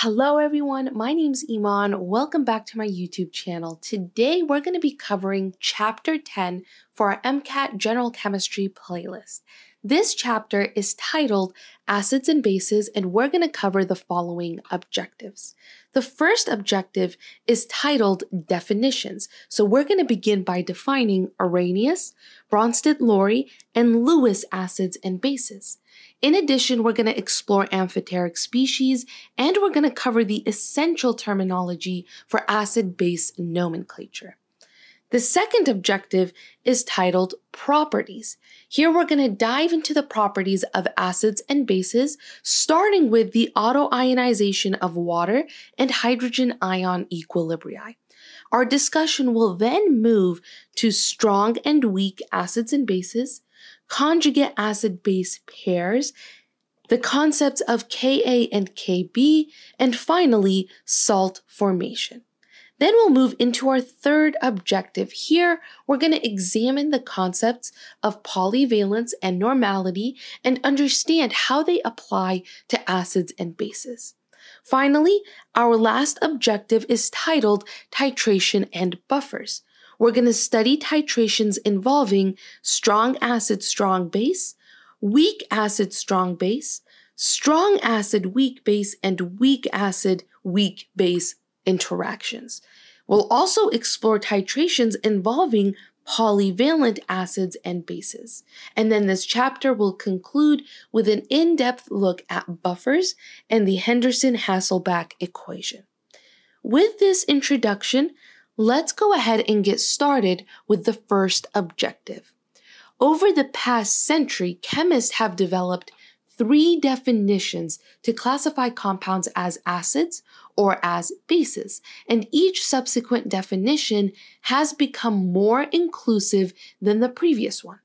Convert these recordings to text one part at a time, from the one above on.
Hello everyone, my name's Eman. Welcome back to my YouTube channel. Today we're going to be covering Chapter 10 for our MCAT General Chemistry playlist. This chapter is titled Acids and Bases, and we're going to cover the following objectives. The first objective is titled Definitions. So we're going to begin by defining Arrhenius, Bronsted-Lowry, and Lewis acids and bases. In addition, we're going to explore amphoteric species, and we're going to cover the essential terminology for acid-base nomenclature. The second objective is titled Properties. Here we're going to dive into the properties of acids and bases, starting with the autoionization of water and hydrogen ion equilibria. Our discussion will then move to strong and weak acids and bases, conjugate acid base pairs, the concepts of Ka and Kb, and finally, salt formation. Then we'll move into our third objective. Here, we're going to examine the concepts of polyvalence and normality and understand how they apply to acids and bases. Finally, our last objective is titled Titration and Buffers. We're going to study titrations involving strong acid, strong base, weak acid, strong base, strong acid, weak base, and weak acid, weak base interactions. We'll also explore titrations involving polyvalent acids and bases. And then this chapter will conclude with an in depth look at buffers and the Henderson Hasselbalch equation. With this introduction, let's go ahead and get started with the first objective. Over the past century, chemists have developed three definitions to classify compounds as acids or as bases, and each subsequent definition has become more inclusive than the previous one.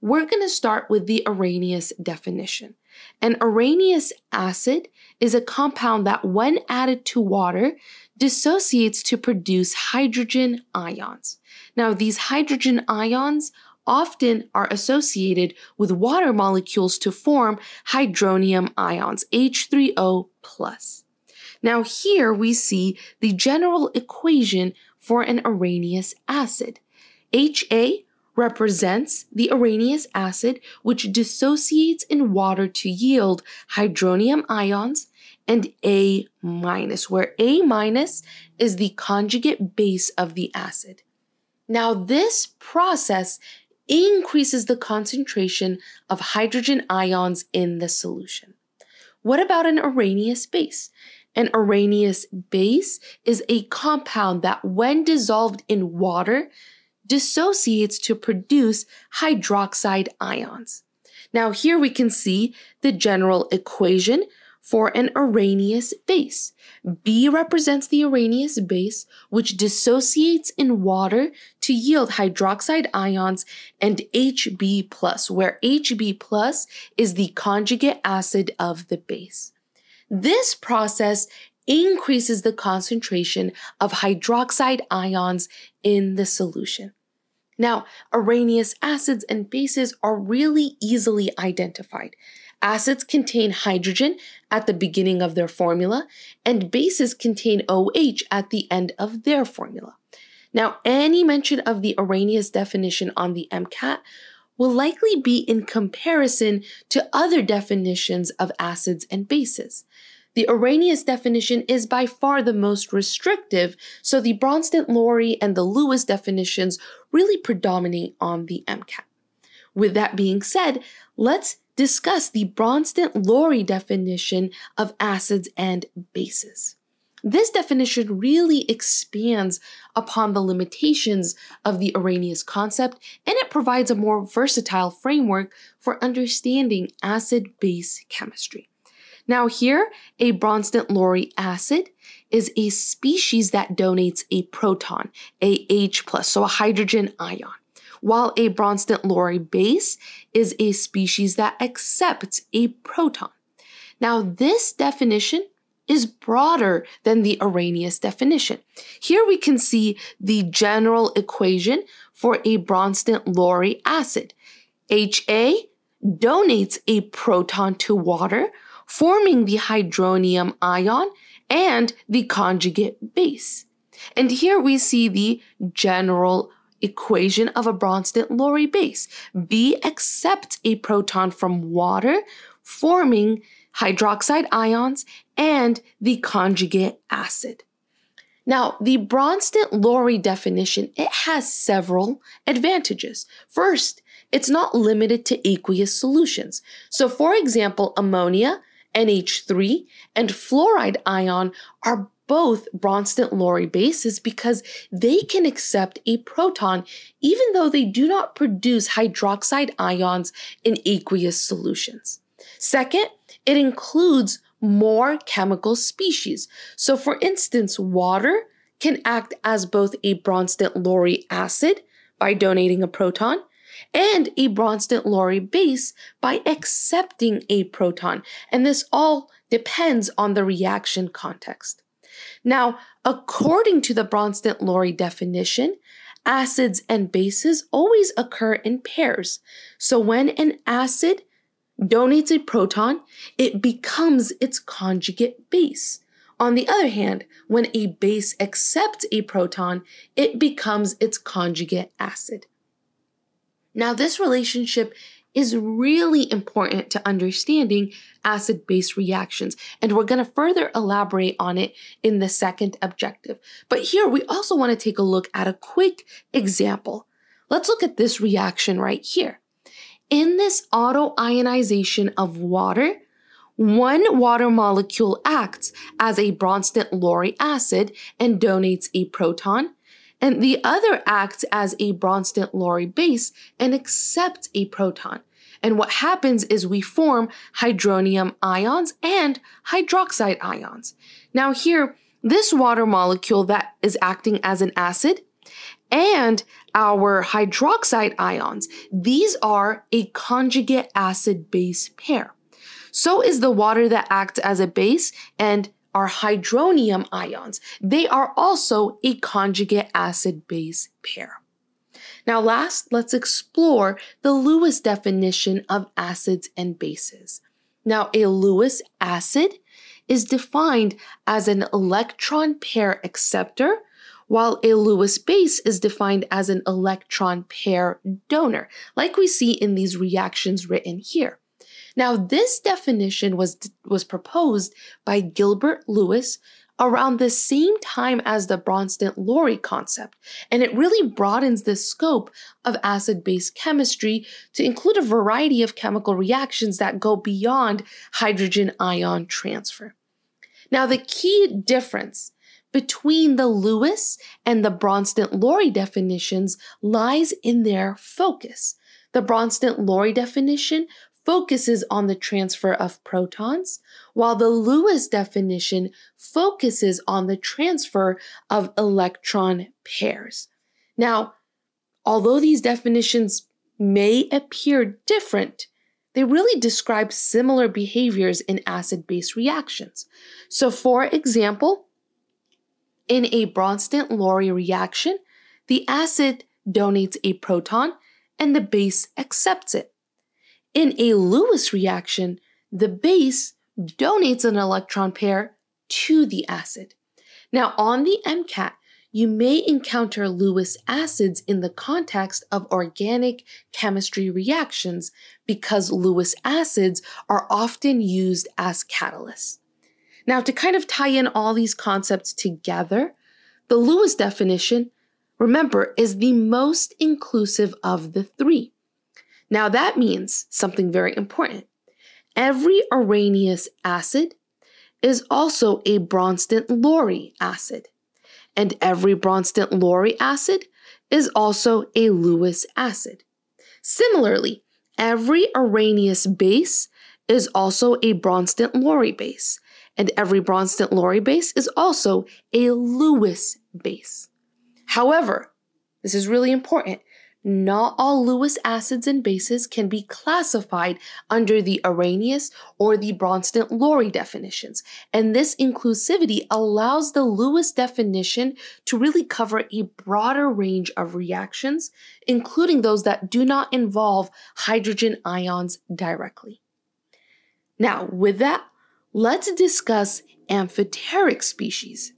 We're going to start with the Arrhenius definition. An Arrhenius acid is a compound that, when added to water, dissociates to produce hydrogen ions. Now, these hydrogen ions often are associated with water molecules to form hydronium ions, H3O+. Now here we see the general equation for an Arrhenius acid. HA represents the Arrhenius acid, which dissociates in water to yield hydronium ions, and A minus, where A minus is the conjugate base of the acid. Now, this process increases the concentration of hydrogen ions in the solution. What about an Arrhenius base? An Arrhenius base is a compound that, when dissolved in water, dissociates to produce hydroxide ions. Now, here we can see the general equation for an Arrhenius base. B represents the Arrhenius base, which dissociates in water to yield hydroxide ions, and Hb+, plus, where Hb plus is the conjugate acid of the base. This process increases the concentration of hydroxide ions in the solution. Now, Arrhenius acids and bases are really easily identified. Acids contain hydrogen at the beginning of their formula, and bases contain OH at the end of their formula. Now, any mention of the Arrhenius definition on the MCAT will likely be in comparison to other definitions of acids and bases. The Arrhenius definition is by far the most restrictive, so the Bronsted-Lowry and the Lewis definitions really predominate on the MCAT. With that being said, let's discuss the Bronsted-Lowry definition of acids and bases. This definition really expands upon the limitations of the Arrhenius concept and it provides a more versatile framework for understanding acid-base chemistry. Now here, a Bronsted-Lowry acid is a species that donates a proton, a H+, so a hydrogen ion while a Bronsted-Lowry base is a species that accepts a proton. Now, this definition is broader than the Arrhenius definition. Here we can see the general equation for a Bronsted-Lowry acid. HA donates a proton to water, forming the hydronium ion and the conjugate base. And here we see the general equation of a Bronsted-Lowry base. B accepts a proton from water, forming hydroxide ions and the conjugate acid. Now, the Bronsted-Lowry definition, it has several advantages. First, it's not limited to aqueous solutions. So for example, ammonia, NH3, and fluoride ion are both Bronsted-Lowry bases because they can accept a proton even though they do not produce hydroxide ions in aqueous solutions. Second, it includes more chemical species. So for instance, water can act as both a Bronsted-Lowry acid by donating a proton and a Bronsted-Lowry base by accepting a proton. And this all depends on the reaction context. Now, according to the Bronsted-Lowry definition, acids and bases always occur in pairs. So when an acid donates a proton, it becomes its conjugate base. On the other hand, when a base accepts a proton, it becomes its conjugate acid. Now, this relationship is really important to understanding acid base reactions, and we're going to further elaborate on it in the second objective. But here we also want to take a look at a quick example. Let's look at this reaction right here. In this autoionization of water, one water molecule acts as a Bronsted-Lowry acid and donates a proton, and the other acts as a Bronsted-Lowry base and accepts a proton. And what happens is we form hydronium ions and hydroxide ions. Now here, this water molecule that is acting as an acid and our hydroxide ions, these are a conjugate acid base pair. So is the water that acts as a base and are hydronium ions. They are also a conjugate acid base pair. Now, last, let's explore the Lewis definition of acids and bases. Now, a Lewis acid is defined as an electron pair acceptor, while a Lewis base is defined as an electron pair donor, like we see in these reactions written here. Now, this definition was, was proposed by Gilbert Lewis around the same time as the Bronsted-Lowry concept, and it really broadens the scope of acid-base chemistry to include a variety of chemical reactions that go beyond hydrogen ion transfer. Now, the key difference between the Lewis and the Bronsted-Lowry definitions lies in their focus. The Bronsted-Lowry definition focuses on the transfer of protons, while the Lewis definition focuses on the transfer of electron pairs. Now, although these definitions may appear different, they really describe similar behaviors in acid base reactions. So, for example, in a Bronsted-Lowry reaction, the acid donates a proton and the base accepts it. In a Lewis reaction, the base donates an electron pair to the acid. Now, on the MCAT, you may encounter Lewis acids in the context of organic chemistry reactions because Lewis acids are often used as catalysts. Now, to kind of tie in all these concepts together, the Lewis definition, remember, is the most inclusive of the three. Now, that means something very important. Every Arrhenius acid is also a Bronsted-Lowry acid, and every Bronsted-Lowry acid is also a Lewis acid. Similarly, every Arrhenius base is also a Bronsted-Lowry base, and every Bronsted-Lowry base is also a Lewis base. However, this is really important. Not all Lewis acids and bases can be classified under the Arrhenius or the Bronsted-Lowry definitions, and this inclusivity allows the Lewis definition to really cover a broader range of reactions, including those that do not involve hydrogen ions directly. Now, with that, Let's discuss amphoteric species.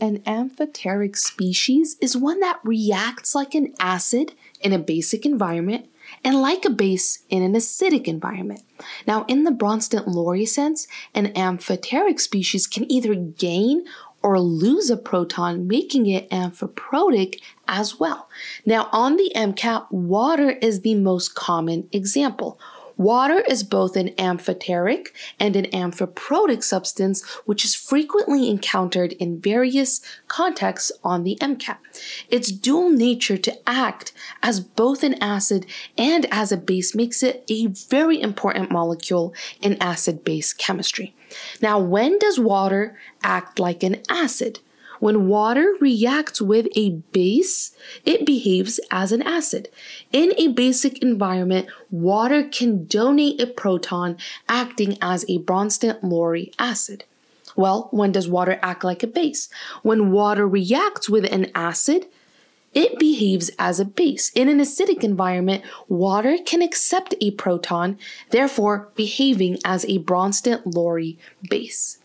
An amphoteric species is one that reacts like an acid in a basic environment and like a base in an acidic environment. Now, in the Bronsted-Lowry sense, an amphoteric species can either gain or lose a proton, making it amphiprotic as well. Now, on the MCAT, water is the most common example. Water is both an amphoteric and an amphiprotic substance, which is frequently encountered in various contexts on the MCAT. Its dual nature to act as both an acid and as a base makes it a very important molecule in acid-base chemistry. Now, when does water act like an acid? When water reacts with a base, it behaves as an acid. In a basic environment, water can donate a proton acting as a Bronsted-Lowry acid. Well, when does water act like a base? When water reacts with an acid, it behaves as a base. In an acidic environment, water can accept a proton, therefore behaving as a Bronsted-Lowry base.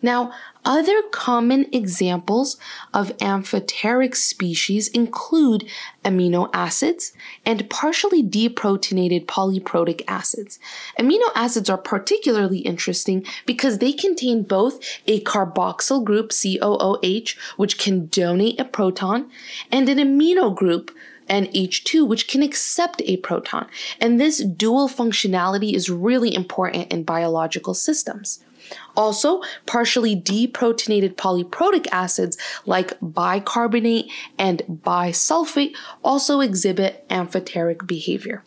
Now, other common examples of amphoteric species include amino acids and partially deprotonated polyprotic acids. Amino acids are particularly interesting because they contain both a carboxyl group, COOH, which can donate a proton, and an amino group, NH2, which can accept a proton. And this dual functionality is really important in biological systems. Also, partially deprotonated polyprotic acids like bicarbonate and bisulfate also exhibit amphoteric behavior.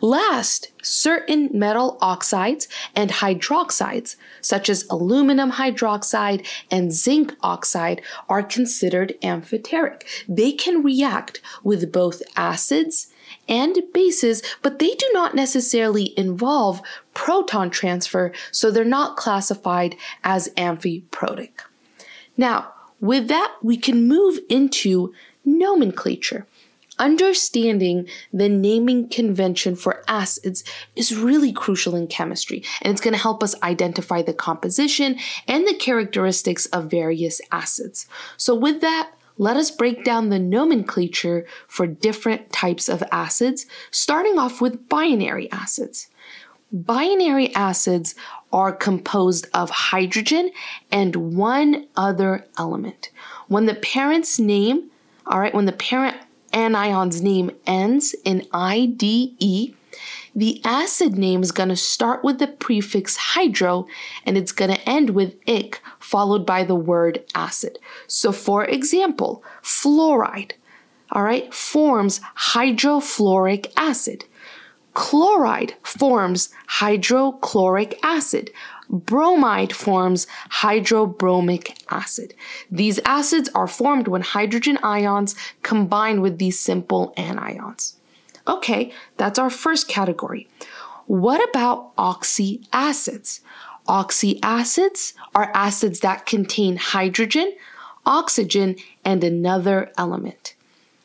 Last, certain metal oxides and hydroxides, such as aluminum hydroxide and zinc oxide, are considered amphoteric. They can react with both acids and bases, but they do not necessarily involve proton transfer, so they're not classified as amphiprotic. Now, with that, we can move into nomenclature. Understanding the naming convention for acids is really crucial in chemistry, and it's going to help us identify the composition and the characteristics of various acids. So, with that, let us break down the nomenclature for different types of acids, starting off with binary acids. Binary acids are composed of hydrogen and one other element. When the parent's name, all right, when the parent anion's name ends in IDE, the acid name is going to start with the prefix hydro and it's going to end with ic followed by the word acid. So for example, fluoride, all right, forms hydrofluoric acid. Chloride forms hydrochloric acid. Bromide forms hydrobromic acid. These acids are formed when hydrogen ions combine with these simple anions. Okay, that's our first category. What about oxyacids? Oxyacids are acids that contain hydrogen, oxygen, and another element.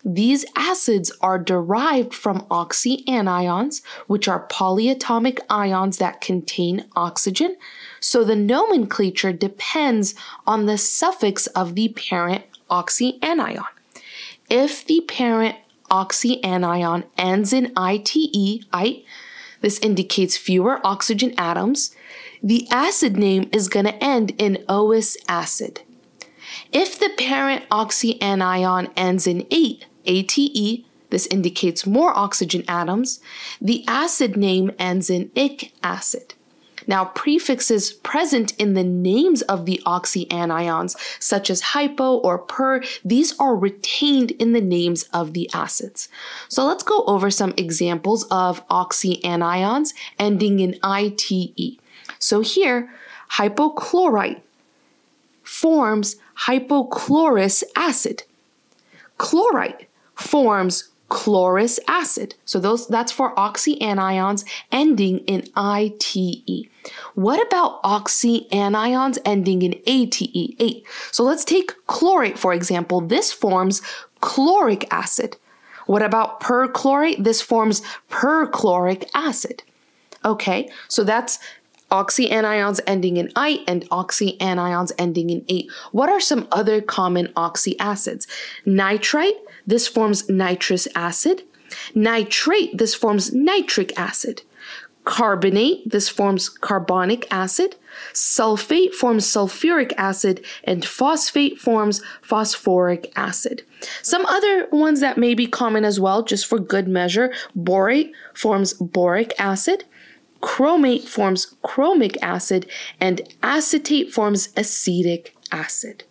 These acids are derived from oxyanions, which are polyatomic ions that contain oxygen. So the nomenclature depends on the suffix of the parent oxyanion. If the parent oxyanion ends in ITE, ite, this indicates fewer oxygen atoms, the acid name is going to end in OS acid. If the parent oxyanion ends in 8, ATE, this indicates more oxygen atoms, the acid name ends in ic acid. Now, prefixes present in the names of the oxyanions, such as hypo or per, these are retained in the names of the acids. So let's go over some examples of oxyanions ending in ITE. So here, hypochlorite forms hypochlorous acid. Chlorite forms chlorous acid. So those that's for oxyanions ending in ITE. What about oxyanions ending in ATE? 8. So let's take chlorate for example. This forms chloric acid. What about perchlorate? This forms perchloric acid. Okay, so that's oxyanions ending in "ite" and oxyanions ending in "ate." What are some other common oxy acids? Nitrite, this forms nitrous acid. Nitrate, this forms nitric acid. Carbonate, this forms carbonic acid. Sulfate forms sulfuric acid, and phosphate forms phosphoric acid. Some other ones that may be common as well, just for good measure borate forms boric acid, chromate forms chromic acid, and acetate forms acetic acid.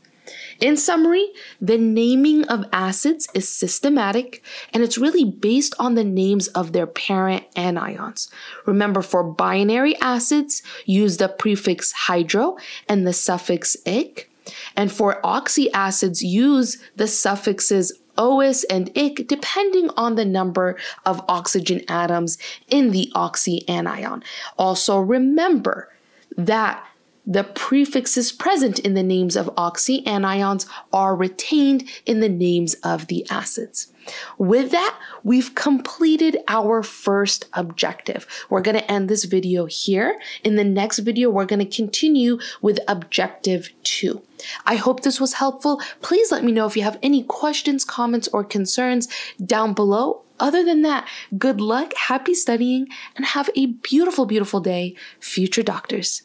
In summary, the naming of acids is systematic and it's really based on the names of their parent anions. Remember, for binary acids, use the prefix hydro and the suffix ic. And for oxy acids, use the suffixes OS and IC depending on the number of oxygen atoms in the oxy anion. Also, remember that the prefixes present in the names of oxy anions are retained in the names of the acids. With that, we've completed our first objective. We're going to end this video here. In the next video, we're going to continue with objective two. I hope this was helpful. Please let me know if you have any questions, comments, or concerns down below. Other than that, good luck, happy studying, and have a beautiful, beautiful day, future doctors.